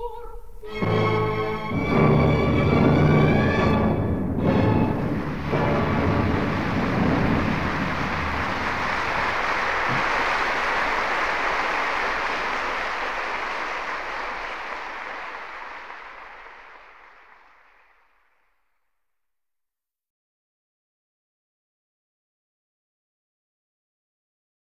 Amor.